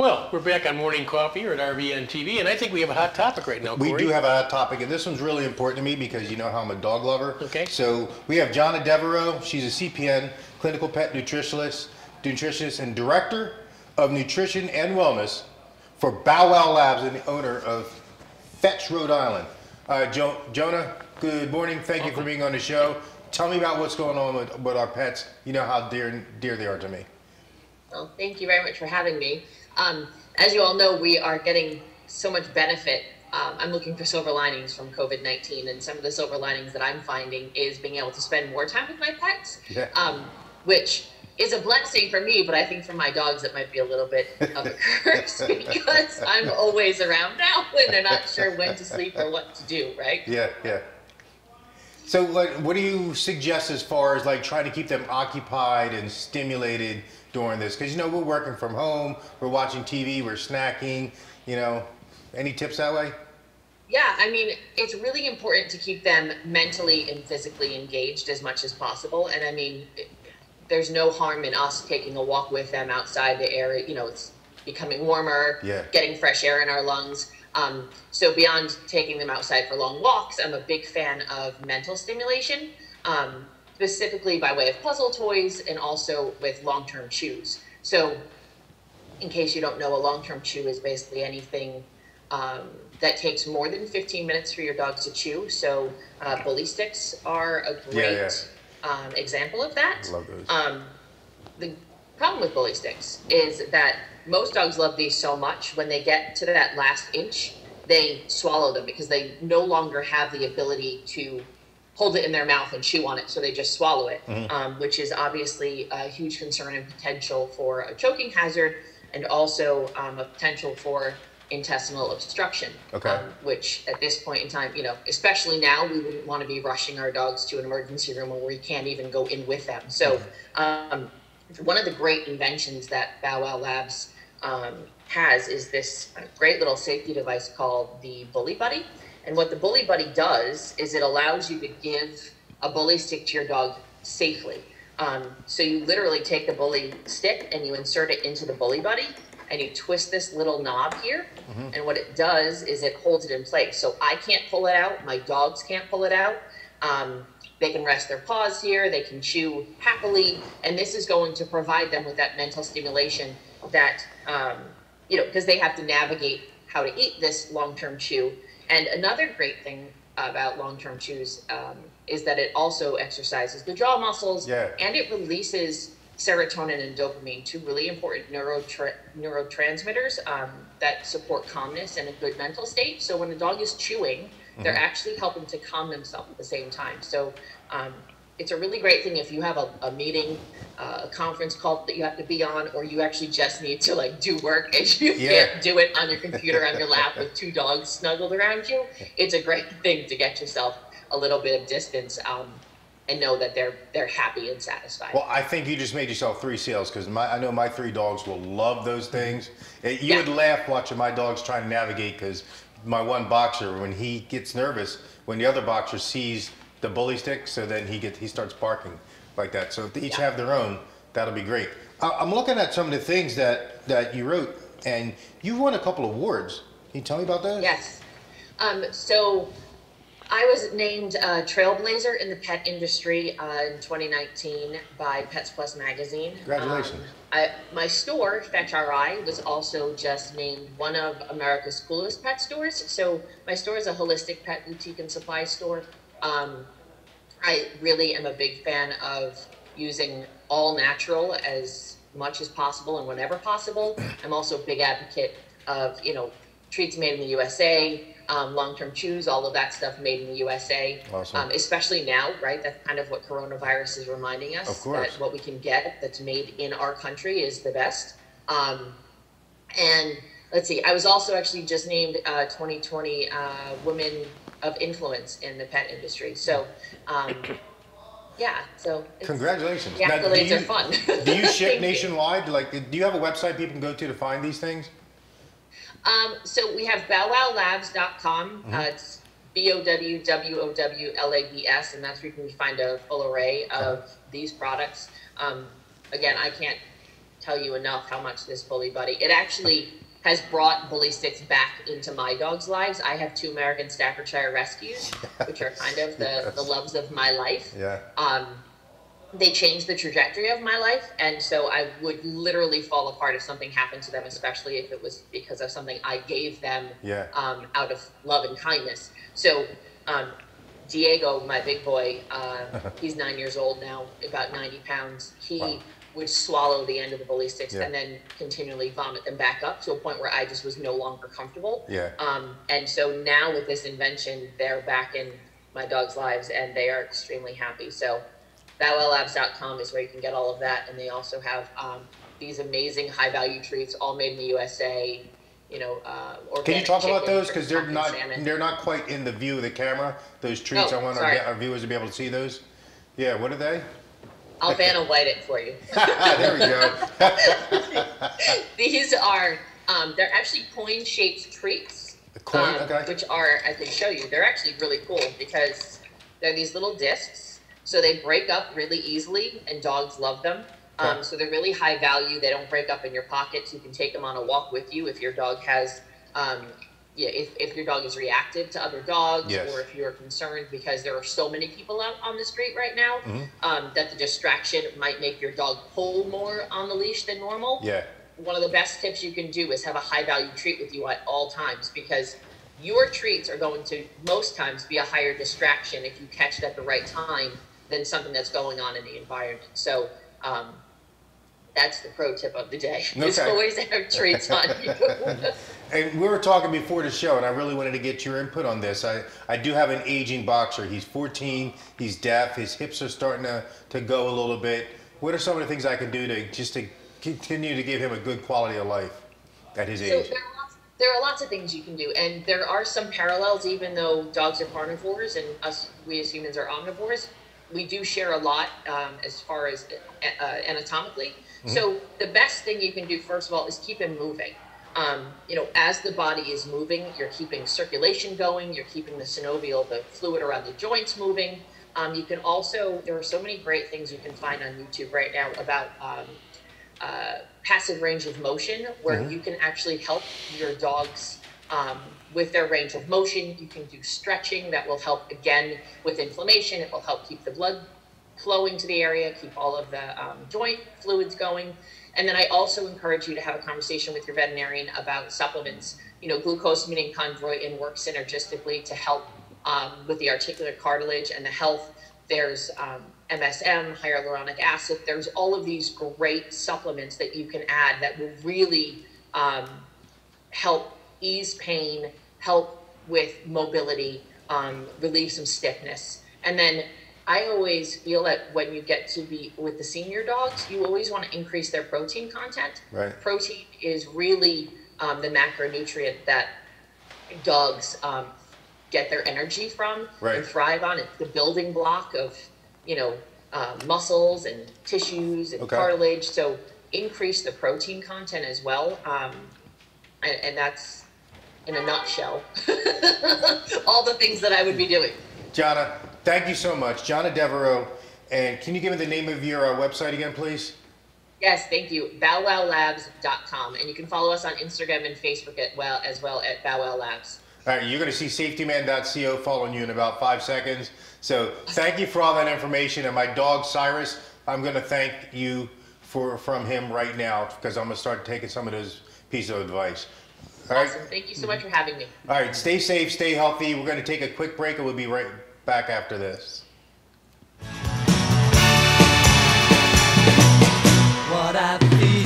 Well, we're back on Morning Coffee or at RVN TV, and I think we have a hot topic right now, We do have a hot topic, and this one's really important to me because you know how I'm a dog lover. Okay. So we have Johnna Devereaux. She's a CPN, clinical pet nutritionist, nutritionist, and director of nutrition and wellness for Bow Wow Labs and the owner of Fetch, Rhode Island. Uh, jo- Jonah, good morning. Thank you for being on the show. Tell me about what's going on with, with our pets. You know how dear dear they are to me. Well, thank you very much for having me. Um, as you all know, we are getting so much benefit. Um, I'm looking for silver linings from COVID 19, and some of the silver linings that I'm finding is being able to spend more time with my pets, Yeah. um, which is a blessing for me, but I think for my dogs it might be a little bit of a curse because I'm always around now and they're not sure when to sleep or what to do, right? Yeah, yeah. So, like, what do you suggest as far as like trying to keep them occupied and stimulated during this? Because you know we're working from home, we're watching TV, we're snacking. You know, any tips that way? Yeah, I mean, it's really important to keep them mentally and physically engaged as much as possible. And I mean, it- there's no harm in us taking a walk with them outside the area. You know, it's becoming warmer, Yeah. getting fresh air in our lungs. Um, so beyond taking them outside for long walks, I'm a big fan of mental stimulation, um, specifically by way of puzzle toys and also with long-term chews. So in case you don't know, a long-term chew is basically anything um, that takes more than 15 minutes for your dog to chew. So uh, bully sticks are a great yeah. Um, example of that. Love those. Um, the problem with bully sticks is that most dogs love these so much when they get to that last inch, they swallow them because they no longer have the ability to hold it in their mouth and chew on it, so they just swallow it, um, which is obviously a huge concern and potential for a choking hazard and also um, a potential for intestinal obstruction. Okay. um, which at this point in time, you know, especially now, we wouldn't want to be rushing our dogs to an emergency room where we can't even go in with them. So, um, one of the great inventions that Bow Wow Labs um, has is this great little safety device called the Bully Buddy. And what the Bully Buddy does is it allows you to give a bully stick to your dog safely. Um, so you literally take the bully stick and you insert it into the Bully Buddy and you twist this little knob here. And what it does is it holds it in place. So I can't pull it out, my dogs can't pull it out. Um, they can rest their paws here, they can chew happily, and this is going to provide them with that mental stimulation that, um, you know, because they have to navigate how to eat this long term chew. And another great thing about long term chews um, is that it also exercises the jaw muscles Yeah. and it releases serotonin and dopamine, two really important neurotra- neurotransmitters um, that support calmness and a good mental state. So when a dog is chewing, they're actually helping to calm themselves at the same time. So um, it's a really great thing if you have a, a meeting, uh, a conference call that you have to be on, or you actually just need to like do work and you Yeah. can't do it on your computer on your lap with two dogs snuggled around you. It's a great thing to get yourself a little bit of distance um, and know that they're they're happy and satisfied. Well, I think you just made yourself three sales because my I know my three dogs will love those things. Eh, You Yeah. would laugh watching my dogs trying to navigate because my one boxer, when he gets nervous, when the other boxer sees the bully stick, so then he gets he starts barking like that. So if they each Yeah. have their own, that'll be great. I- I'm looking at some of the things that that you wrote, and you won a couple of awards. Can you tell me about those? Yes. Um, so I was named uh, Trailblazer in the pet industry uh, in 2019 by Pets Plus magazine. Congratulations. Um, I, my store, Fetch RI, was also just named one of America's coolest pet stores. So my store is a holistic pet boutique and supply store. Um, I really am a big fan of using all natural as much as possible and whenever possible. I'm also a big advocate of, you know, treats made in the USA, um, long-term chews, all of that stuff made in the USA. Awesome. Um, especially now, right? That's kind of what coronavirus is reminding us. Of course. That what we can get that's made in our country is the best. Um, and let's see, I was also actually just named uh, 2020 uh, Women of Influence in the pet industry. So, um, yeah, so. it's- Congratulations. The Now, do you- are fun. Do you ship nationwide? Like, do you have a website people can go to to find these things? Um, so we have bowwowlabs.com. Mm-hmm. Uh, it's B O W W O W L A B S, and that's where you can find a full array of these products. Um, again, I can't tell you enough how much this bully buddy. It actually has brought bully sticks back into my dogs' lives. I have two American Staffordshire Rescues, which are kind of the, the loves of my life. Yeah. Um, they changed the trajectory of my life, and so I would literally fall apart if something happened to them, especially if it was because of something I gave them Yeah. um, out of love and kindness. So, um, Diego, my big boy, uh, he's nine years old now, about 90 pounds. He Wow. would swallow the end of the bully sticks Yeah. and then continually vomit them back up to a point where I just was no longer comfortable. Yeah. Um, and so now with this invention, they're back in my dog's lives and they are extremely happy. So bowwowlabs.com is where you can get all of that. And they also have um, these amazing high value treats, all made in the USA. You know, uh, Can you talk about those? Because they're not salmon. they're not quite in the view of the camera. Those treats. Oh, I want our, our viewers to be able to see those. Yeah. What are they? I'll Vanna White it for you. there we go. These are um, they're actually coin shaped treats. Coin, um, okay. Which are I can show you. They're actually really cool because they're these little discs, so they break up really easily, and dogs love them. Um, Okay. so they're really high value. They don't break up in your pockets. You can take them on a walk with you if your dog has. Um, yeah, if, if your dog is reactive to other dogs, Yes. or if you're concerned because there are so many people out on the street right now, Mhm. um, that the distraction might make your dog pull more on the leash than normal Yeah. one of the best tips you can do is have a high value treat with you at all times because your treats are going to most times be a higher distraction if you catch it at the right time than something that's going on in the environment. So um, that's the pro tip of the day. Is Okay. always have treats on you. And we were talking before the show, and I really wanted to get your input on this. I, I do have an aging boxer. He's 14. He's deaf. His hips are starting to, to go a little bit. What are some of the things I can do to just to continue to give him a good quality of life at his So age? there are, lots, there are lots of things you can do, and there are some parallels. Even though dogs are carnivores and us, we as humans are omnivores, we do share a lot um, as far as uh, anatomically. So the best thing you can do, first of all, is keep him moving. Um, you know, as the body is moving, you're keeping circulation going. You're keeping the synovial, the fluid around the joints, moving. Um, you can also, there are so many great things you can find on YouTube right now about um, uh, passive range of motion, where you can actually help your dogs um, with their range of motion. You can do stretching that will help again with inflammation. It will help keep the blood flowing to the area, keep all of the um, joint fluids going. And then I also encourage you to have a conversation with your veterinarian about supplements. You know, glucosamine and chondroitin work synergistically to help um, with the articular cartilage and the health. There's um, MSM, hyaluronic acid. There's all of these great supplements that you can add that will really um, help ease pain, help with mobility, um, relieve some stiffness. And then I always feel that when you get to be with the senior dogs, you always want to increase their protein content. Right. Protein is really um, the macronutrient that dogs um, get their energy from Right. and thrive on. It's the building block of, you know, uh, muscles and tissues and Okay. cartilage. So increase the protein content as well. Um, and, and that's in a nutshell all the things that I would be doing. Johnna, thank you so much. Johnna Devereaux. And can you give me the name of your uh, website again, please? Yes, thank you. BowWowLabs.com. And you can follow us on Instagram and Facebook at well, as well at BowWow Labs. All right, you're going to see safetyman.co following you in about five seconds. So thank you for all that information. And my dog Cyrus, I'm going to thank you for from him right now because I'm going to start taking some of those pieces of advice. Awesome. Right. Thank you so much for having me. All right. Stay safe. Stay healthy. We're going to take a quick break, and we'll be right back after this. What I feel.